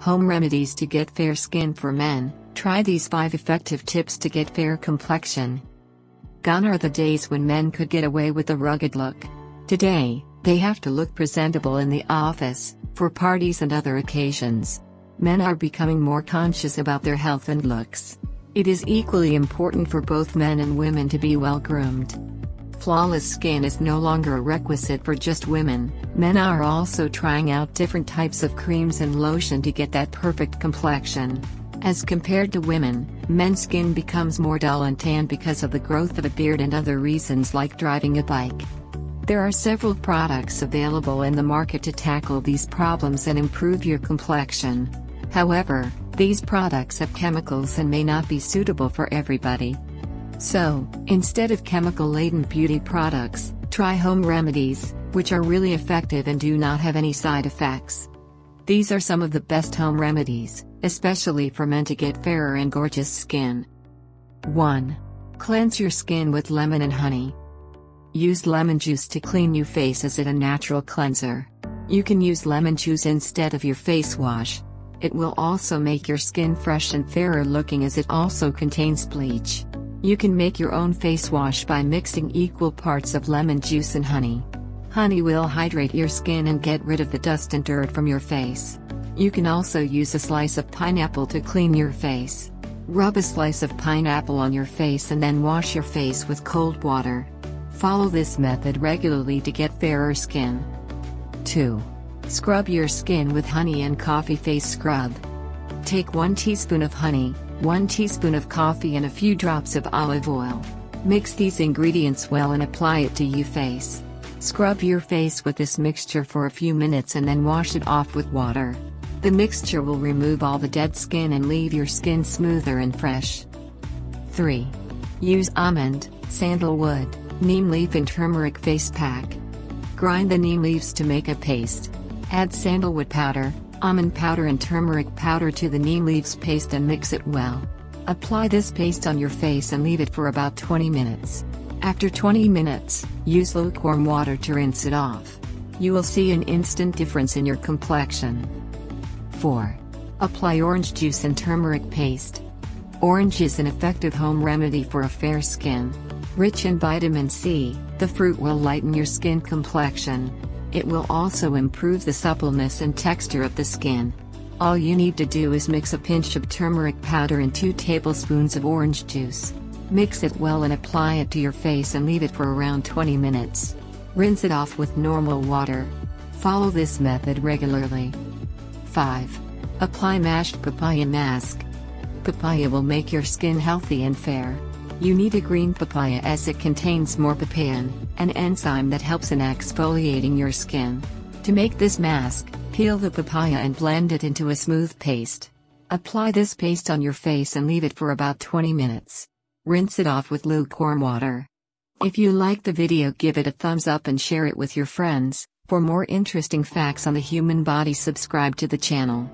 Home remedies to get fair skin for men. Try these 5 effective tips to get fair complexion. Gone are the days when men could get away with a rugged look. Today, they have to look presentable in the office, for parties and other occasions. Men are becoming more conscious about their health and looks. It is equally important for both men and women to be well groomed. Flawless skin is no longer a requisite for just women, men are also trying out different types of creams and lotion to get that perfect complexion. As compared to women, men's skin becomes more dull and tan because of the growth of a beard and other reasons like driving a bike. There are several products available in the market to tackle these problems and improve your complexion. However, these products have chemicals and may not be suitable for everybody. So, instead of chemical-laden beauty products, try home remedies, which are really effective and do not have any side effects. These are some of the best home remedies, especially for men to get fairer and gorgeous skin. 1. Cleanse your skin with lemon and honey. Use lemon juice to clean your face as it a natural cleanser. You can use lemon juice instead of your face wash. It will also make your skin fresh and fairer looking as it also contains bleach. You can make your own face wash by mixing equal parts of lemon juice and honey. Honey will hydrate your skin and get rid of the dust and dirt from your face. You can also use a slice of pineapple to clean your face. Rub a slice of pineapple on your face and then wash your face with cold water. Follow this method regularly to get fairer skin. 2. Scrub your skin with honey and coffee face scrub. Take 1 teaspoon of honey, 1 teaspoon of coffee and a few drops of olive oil. Mix these ingredients well and apply it to your face. Scrub your face with this mixture for a few minutes and then wash it off with water. The mixture will remove all the dead skin and leave your skin smoother and fresh. 3. Use almond, sandalwood, neem leaf and turmeric face pack. Grind the neem leaves to make a paste. Add sandalwood powder, almond powder and turmeric powder to the neem leaves paste and mix it well. Apply this paste on your face and leave it for about 20 minutes. After 20 minutes, use lukewarm water to rinse it off. You will see an instant difference in your complexion. 4. Apply orange juice and turmeric paste. Orange is an effective home remedy for a fair skin. Rich in vitamin C, the fruit will lighten your skin complexion. It will also improve the suppleness and texture of the skin. All you need to do is mix a pinch of turmeric powder and 2 tablespoons of orange juice. Mix it well and apply it to your face and leave it for around 20 minutes. Rinse it off with normal water. Follow this method regularly. 5. Apply mashed papaya mask. Papaya will make your skin healthy and fair. You need a green papaya as it contains more papain, an enzyme that helps in exfoliating your skin. To make this mask, peel the papaya and blend it into a smooth paste. Apply this paste on your face and leave it for about 20 minutes. Rinse it off with lukewarm water. If you like the video give it a thumbs up and share it with your friends. For more interesting facts on the human body subscribe to the channel.